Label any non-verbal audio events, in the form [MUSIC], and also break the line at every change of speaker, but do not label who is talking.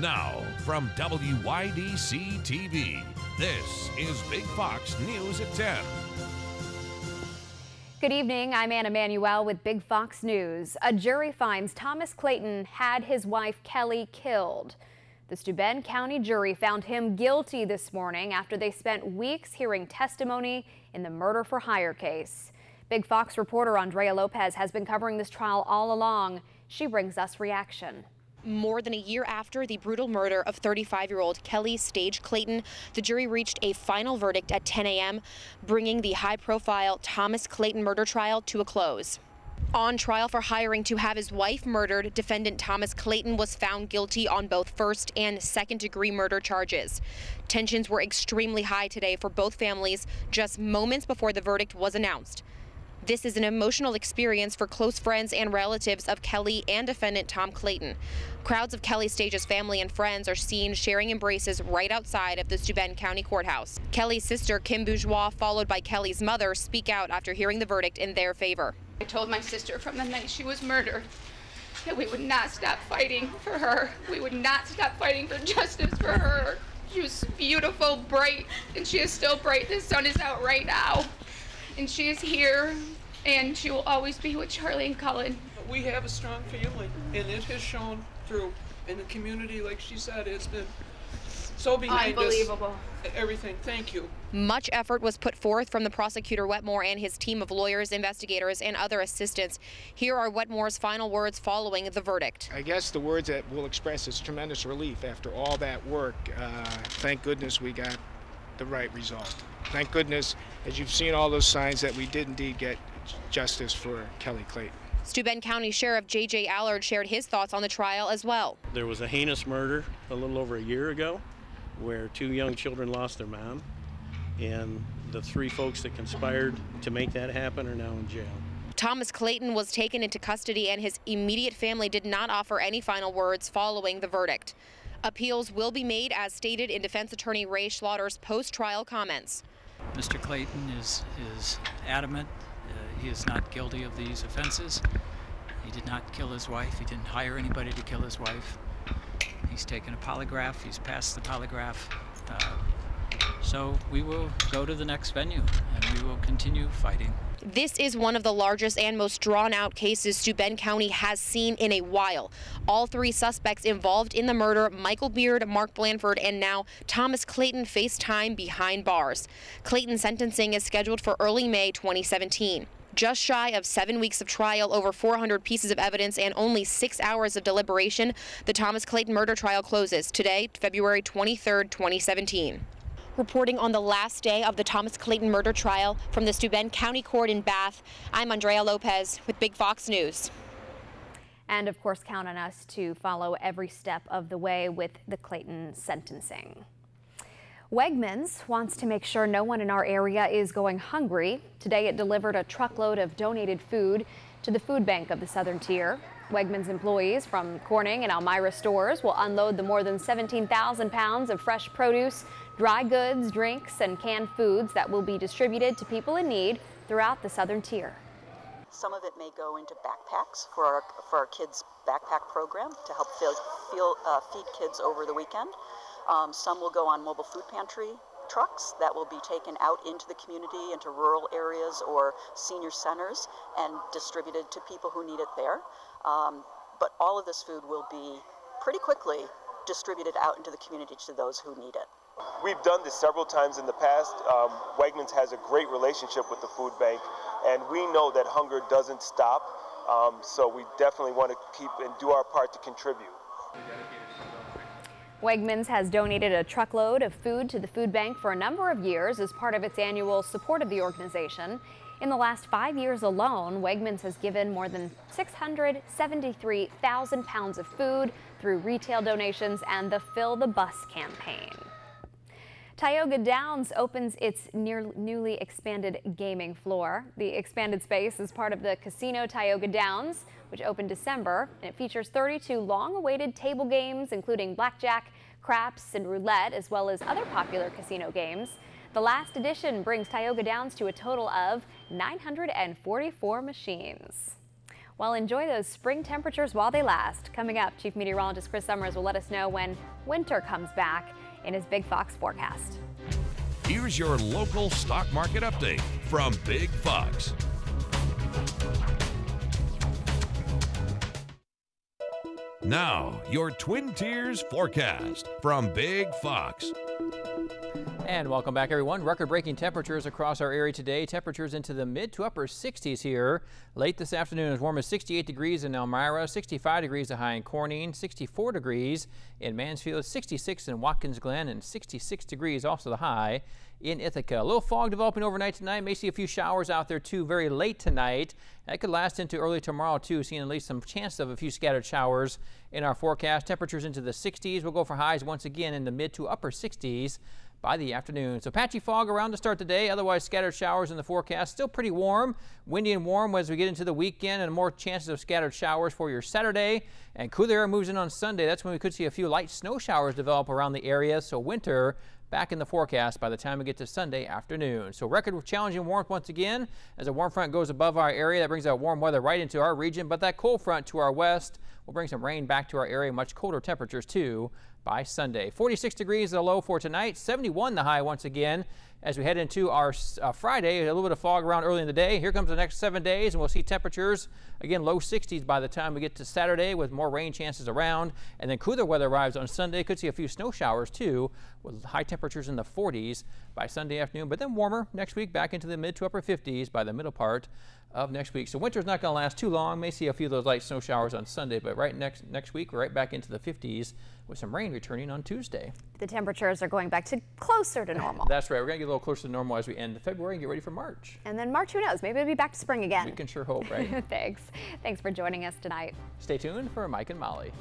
Now, from WYDC TV, this is Big Fox News at 10.
Good evening. I'm Anna Manuel with Big Fox News. A jury finds Thomas Clayton had his wife Kelly killed. The Steuben County jury found him guilty this morning after they spent weeks hearing testimony in the murder for hire case. Big Fox reporter Andrea Lopez has been covering this trial all along. She brings us reaction.
More than a year after the brutal murder of 35 year old Kelly Stage Clayton, the jury reached a final verdict at 10 a.m., bringing the high profile Thomas Clayton murder trial to a close. On trial for hiring to have his wife murdered, defendant Thomas Clayton was found guilty on both first and second degree murder charges. Tensions were extremely high today for both families just moments before the verdict was announced. This is an emotional experience for close friends and relatives of Kelly and defendant Tom Clayton. Crowds of Kelly Stage's family and friends are seen sharing embraces right outside of the Steuben County Courthouse. Kelly's sister, Kim Bourgeois, followed by Kelly's mother, speak out after hearing the verdict in their favor.
I told my sister from the night she was murdered that we would not stop fighting for her. We would not stop fighting for justice for her. She was beautiful, bright, and she is still bright. The sun is out right now. And she is here and she will always be with Charlie and Colin.
We have a strong family, and it has shown through in the community. Like she said, it's been so behind
Unbelievable.
us. Everything. Thank you.
Much effort was put forth from the prosecutor Wetmore and his team of lawyers, investigators, and other assistants. Here are Wetmore's final words following the verdict.
I guess the words that we'll express is tremendous relief after all that work. Uh, thank goodness we got the right result. Thank goodness, as you've seen all those signs, that we did indeed get justice for Kelly Clayton.
Steuben County Sheriff J.J. Allard shared his thoughts on the trial as well.
There was a heinous murder a little over a year ago where two young children lost their mom, and the three folks that conspired to make that happen are now in jail.
Thomas Clayton was taken into custody, and his immediate family did not offer any final words following the verdict. Appeals will be made as stated in defense attorney Ray Schlather's post trial comments.
Mr. Clayton is, is adamant he is not guilty of these offenses. He did not kill his wife. He didn't hire anybody to kill his wife. He's taken a polygraph. He's passed the polygraph. Uh, so we will go to the next venue and we will continue fighting.
This is one of the largest and most drawn out cases Steuben County has seen in a while. All three suspects involved in the murder, Michael Beard, Mark Blanford, and now Thomas Clayton, face time behind bars. Clayton's sentencing is scheduled for early May 2017. Just shy of seven weeks of trial, over 400 pieces of evidence, and only six hours of deliberation, the Thomas Clayton murder trial closes today, February 23, 2017. Reporting on the last day of the Thomas Clayton murder trial from the Steuben County Court in Bath, I'm Andrea Lopez with Big Fox News.
And of course, count on us to follow every step of the way with the Clayton sentencing. Wegmans wants to make sure no one in our area is going hungry. Today it delivered a truckload of donated food to the food bank of the Southern Tier. Wegmans employees from Corning and Elmira stores will unload the more than 17,000 pounds of fresh produce, dry goods, drinks, and canned foods that will be distributed to people in need throughout the Southern Tier.
Some of it may go into backpacks for our, for our kids' backpack program to help feel, feel, uh, feed kids over the weekend. Um, some will go on mobile food pantry trucks that will be taken out into the community, into rural areas or senior centers, and distributed to people who need it there. Um, but all of this food will be pretty quickly distributed out into the community to those who need it.
We've done this several times in the past. Um, Wegmans has a great relationship with the food bank, and we know that hunger doesn't stop. Um, so we definitely want to keep and do our part to contribute.
Wegmans has donated a truckload of food to the food bank for a number of years as part of its annual support of the organization. In the last five years alone, Wegmans has given more than 673,000 pounds of food through retail donations and the Fill the Bus campaign. Tioga Downs opens its newly expanded gaming floor. The expanded space is part of the Casino Tioga Downs, which opened December, and it features 32 long-awaited table games, including blackjack, craps, and roulette, as well as other popular casino games. The last edition brings Tioga Downs to a total of 944 machines. Well, enjoy those spring temperatures while they last. Coming up, Chief Meteorologist Chris Summers will let us know when winter comes back in his Big Fox forecast.
Here's your local stock market update from Big Fox. Now, your Twin Tiers forecast from Big Fox.
And welcome back, everyone. Record breaking temperatures across our area today. Temperatures into the mid to upper 60s here. Late this afternoon, as warm as 68 degrees in Elmira, 65 degrees a high in Corning, 64 degrees in Mansfield, 66 in Watkins Glen, and 66 degrees also the high in Ithaca. A little fog developing overnight tonight. May see a few showers out there too very late tonight. That could last into early tomorrow too, seeing at least some chance of a few scattered showers in our forecast. Temperatures into the 60s. We'll go for highs once again in the mid to upper 60s by the afternoon. So patchy fog around to start the day, otherwise scattered showers in the forecast. Still pretty warm, windy and warm as we get into the weekend and more chances of scattered showers for your Saturday. And cooler air moves in on Sunday. That's when we could see a few light snow showers develop around the area. So winter back in the forecast by the time we get to Sunday afternoon. So record with challenging warmth once again as a warm front goes above our area. That brings that warm weather right into our region, but that cold front to our west will bring some rain back to our area. Much colder temperatures too by Sunday. 46 degrees the low for tonight, 71 the high once again as we head into our uh, Friday. A little bit of fog around early in the day. Here comes the next seven days, and we'll see temperatures again low 60s by the time we get to Saturday with more rain chances around. And then cooler weather arrives on Sunday. Could see a few snow showers too, with high temperatures in the 40s by Sunday afternoon, but then warmer next week back into the mid to upper 50s by the middle part of next week. So winter's not going to last too long. May see a few of those light snow showers on Sunday, but right next next week we're right back into the 50s with some rain returning on Tuesday.
The temperatures are going back to closer to normal. [LAUGHS]
That's right. We're going to get a little closer to normal as we end February and get ready for March.
And then March, who knows? Maybe it'll be back to spring again.
We can sure hope, right? [LAUGHS]
Thanks. Thanks for joining us tonight.
Stay tuned for Mike and Molly.